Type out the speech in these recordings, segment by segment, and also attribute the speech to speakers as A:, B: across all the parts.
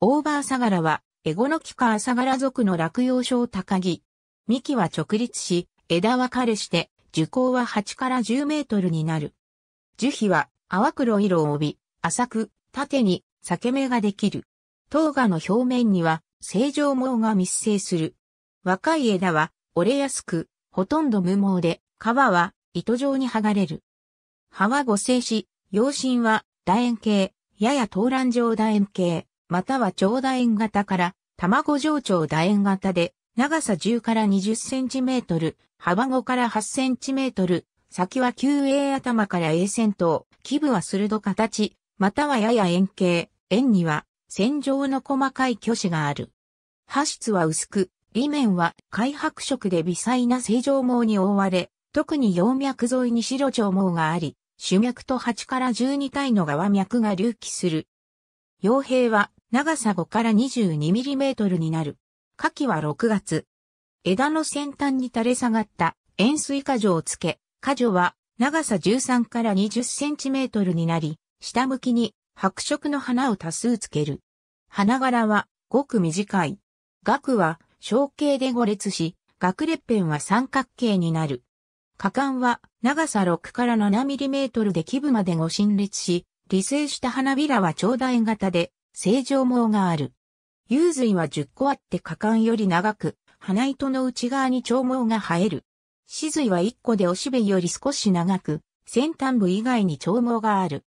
A: オーバーサガラは、エゴノキカアサガラ属の落葉小高木。幹は直立し、枝分かれして、樹高は8から10メートルになる。樹皮は淡黒色を帯び、浅く、縦に裂け目ができる。頭芽の表面には正常毛が密生する。若い枝は折れやすく、ほとんど無毛で、皮は糸状に剥がれる。葉は五性し、葉身は楕円形、やや東卵状楕円形、または長楕円型から卵状長楕円型で、長さ10から20センチメートル、幅5から8センチメートル、先は球 A 頭から A 線頭、基部は鋭形、またはやや円形、円には線状の細かい巨子がある。葉質は薄く、裏面は開白色で微細な正常毛に覆われ、特に葉脈沿いに白長毛があり、主脈と8から12体の側脈が隆起する。葉柄は長さ5から 22mm になる。夏季は6月。枝の先端に垂れ下がった円錐果樹をつけ、果樹は長さ13から20センチメートルになり、下向きに白色の花を多数つける。花柄はごく短い。額は小径で五列し、額裂片は三角形になる。果敢は長さ6から7ミリメートルで基部までご陳列し、理性した花びらは長楕型で正常毛がある。幽髄は10個あって果敢より長く、花糸の内側に長毛が生える。死髄は1個でおしべより少し長く、先端部以外に長毛がある。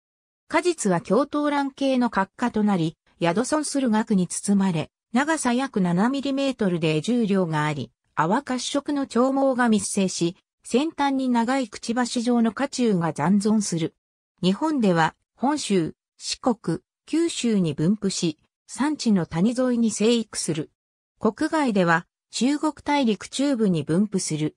A: 果実は京東卵系の角化となり、宿損する額に包まれ、長さ約 7mm で重量があり、泡褐色の長毛が密生し、先端に長いくちばし状の花虫が残存する。日本では本州、四国、九州に分布し、山地の谷沿いに生育する。国外では中国大陸中部に分布する。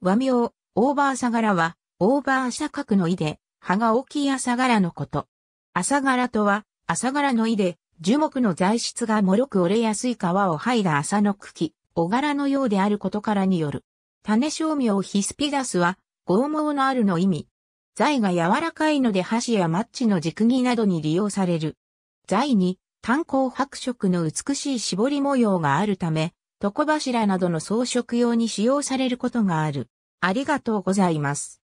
A: 和名、オーバーサガラは、オーバー社角の意で、葉が大きい朝柄のこと。朝柄とは、朝柄の意で、樹木の材質が脆く折れやすい皮を剥いだ麻の茎、小柄のようであることからによる。種商名ヒスピダスは、剛毛のあるの意味。材が柔らかいので箸やマッチの軸木などに利用される。材に炭鉱白色の美しい絞り模様があるため、床柱などの装飾用に使用されることがある。ありがとうございます。